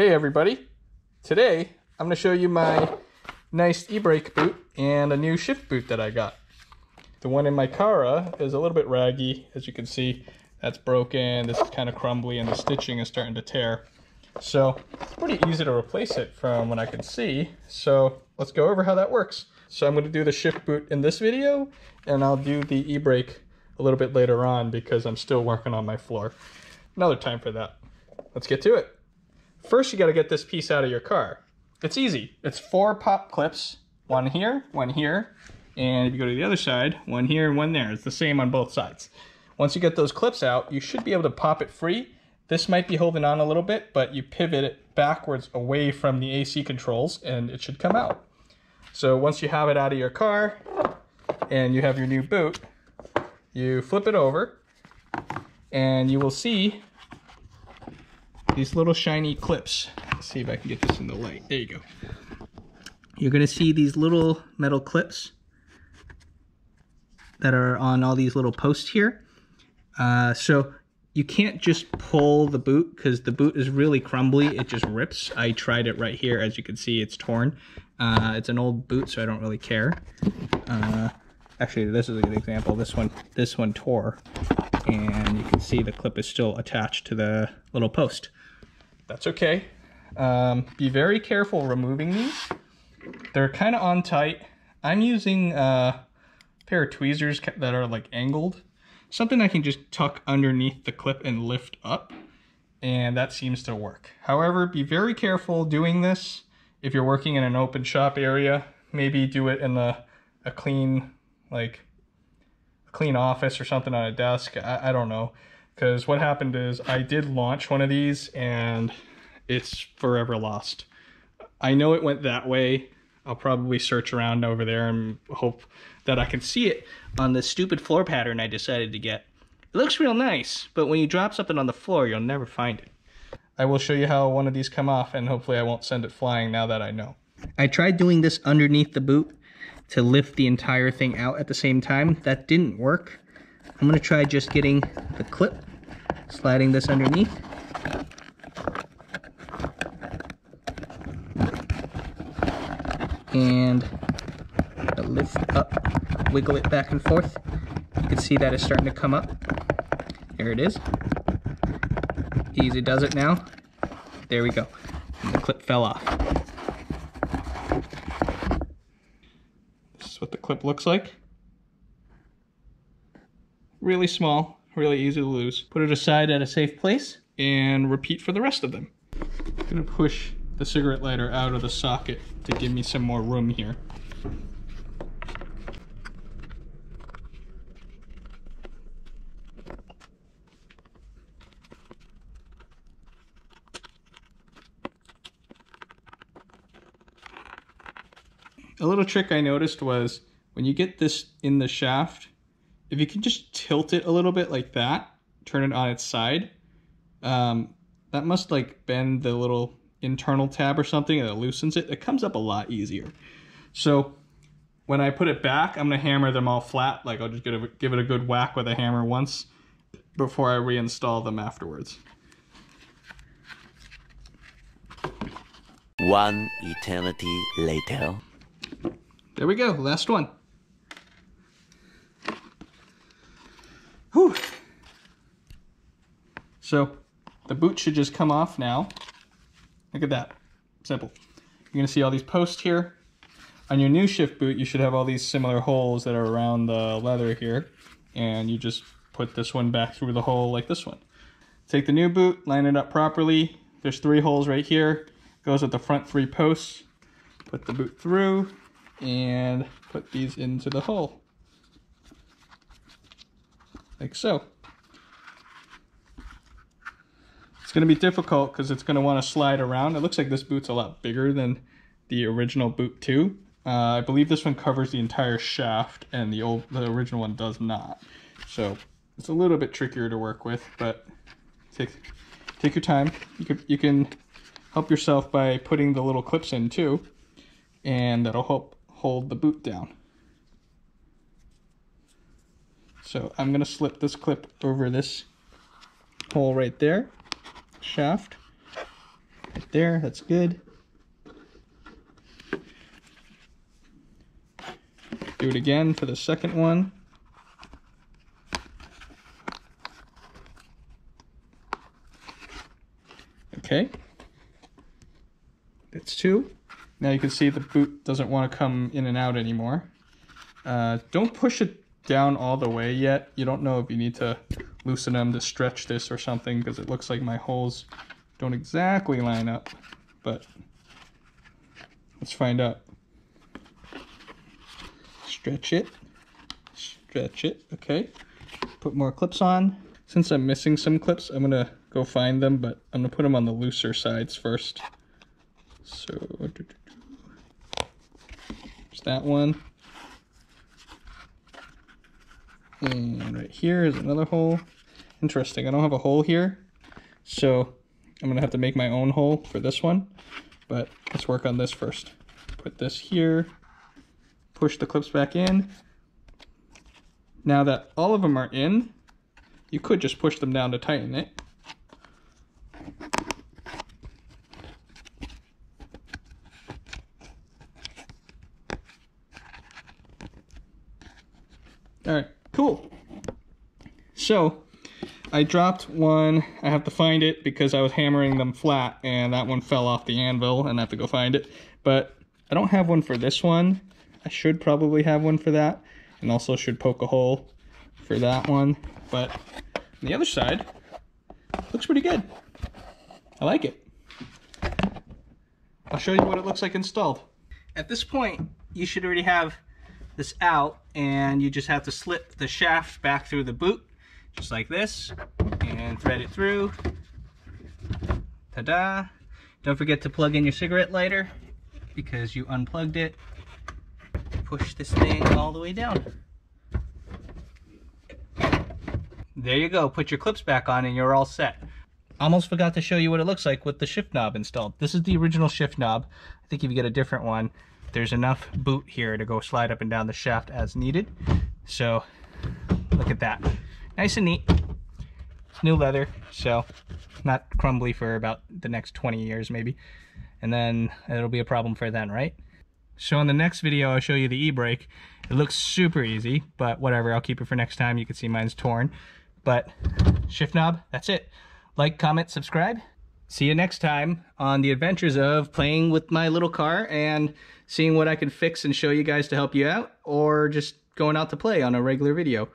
Hey everybody! Today I'm going to show you my nice e-brake boot and a new shift boot that I got. The one in my Cara is a little bit raggy, as you can see. That's broken, this is kind of crumbly, and the stitching is starting to tear. So it's pretty easy to replace it from what I can see. So let's go over how that works. So I'm going to do the shift boot in this video, and I'll do the e-brake a little bit later on because I'm still working on my floor. Another time for that. Let's get to it. First, you got to get this piece out of your car. It's easy. It's four pop clips, one here, one here, and if you go to the other side, one here and one there. It's the same on both sides. Once you get those clips out, you should be able to pop it free. This might be holding on a little bit, but you pivot it backwards away from the AC controls and it should come out. So once you have it out of your car and you have your new boot, you flip it over and you will see these little shiny clips. Let's see if I can get this in the light. There you go. You're gonna see these little metal clips that are on all these little posts here. Uh, so you can't just pull the boot because the boot is really crumbly. It just rips. I tried it right here. As you can see, it's torn. Uh, it's an old boot, so I don't really care. Uh, actually, this is a good example. This one, this one tore, and you can see the clip is still attached to the little post. That's okay. Um, be very careful removing these. They're kind of on tight. I'm using uh, a pair of tweezers that are like angled. Something I can just tuck underneath the clip and lift up. And that seems to work. However, be very careful doing this if you're working in an open shop area. Maybe do it in a, a clean, like, a clean office or something on a desk. I, I don't know. Because what happened is I did launch one of these and it's forever lost. I know it went that way. I'll probably search around over there and hope that I can see it on the stupid floor pattern I decided to get. It looks real nice, but when you drop something on the floor, you'll never find it. I will show you how one of these come off and hopefully I won't send it flying now that I know. I tried doing this underneath the boot to lift the entire thing out at the same time. That didn't work. I'm gonna try just getting the clip, sliding this underneath. And lift up, wiggle it back and forth. You can see that it's starting to come up. There it is. Easy does it now. There we go. The clip fell off. This is what the clip looks like. Really small, really easy to lose. Put it aside at a safe place and repeat for the rest of them. I'm gonna push the cigarette lighter out of the socket to give me some more room here. a little trick I noticed was when you get this in the shaft, if you can just tilt it a little bit like that, turn it on its side, um, that must like bend the little internal tab or something and it loosens it. It comes up a lot easier. So when I put it back, I'm gonna hammer them all flat. Like I'll just give it, give it a good whack with a hammer once before I reinstall them afterwards. One eternity later. There we go, last one. So the boot should just come off now. Look at that, simple. You're gonna see all these posts here. On your new shift boot, you should have all these similar holes that are around the leather here. And you just put this one back through the hole like this one. Take the new boot, line it up properly. There's three holes right here. Goes at the front three posts. Put the boot through, and put these into the hole. Like so. It's going to be difficult because it's going to want to slide around. It looks like this boot's a lot bigger than the original boot too. Uh, I believe this one covers the entire shaft and the old the original one does not. So it's a little bit trickier to work with, but take take your time. You can you can help yourself by putting the little clips in too, and that'll help hold the boot down. So I'm going to slip this clip over this hole right there, shaft. Right there, that's good. Do it again for the second one. Okay. That's two. Now you can see the boot doesn't want to come in and out anymore. Uh, don't push it down all the way yet. You don't know if you need to loosen them to stretch this or something because it looks like my holes don't exactly line up. But let's find out. Stretch it. Stretch it. Okay. Put more clips on. Since I'm missing some clips, I'm to go find them, but I'm to put them on the looser sides first. So, there's that one. And right here is another hole. Interesting, I don't have a hole here. So I'm gonna have to make my own hole for this one. But let's work on this first. Put this here, push the clips back in. Now that all of them are in, you could just push them down to tighten it. All right, cool. So I dropped one. I have to find it because I was hammering them flat and that one fell off the anvil and I have to go find it. But I don't have one for this one. I should probably have one for that and also should poke a hole for that one. But on the other side, looks pretty good. I like it. I'll show you what it looks like installed. At this point, you should already have this out and you just have to slip the shaft back through the boot just like this and thread it through. Ta-da! Don't forget to plug in your cigarette lighter because you unplugged it. Push this thing all the way down. There you go. Put your clips back on and you're all set. Almost forgot to show you what it looks like with the shift knob installed. This is the original shift knob. I think if you get a different one, there's enough boot here to go slide up and down the shaft as needed. So look at that. Nice and neat. It's new leather, so not crumbly for about the next 20 years maybe. And then it'll be a problem for then, right? So in the next video, I'll show you the e-brake. It looks super easy, but whatever, I'll keep it for next time. You can see mine's torn. But shift knob, that's it. Like, comment, subscribe. See you next time on the adventures of playing with my little car and seeing what I can fix and show you guys to help you out, or just going out to play on a regular video.